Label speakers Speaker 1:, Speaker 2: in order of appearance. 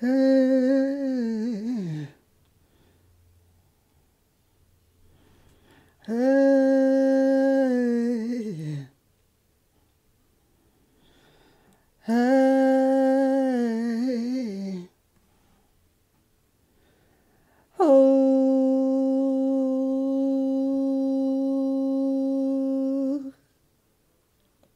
Speaker 1: Hey. Hey. Hey.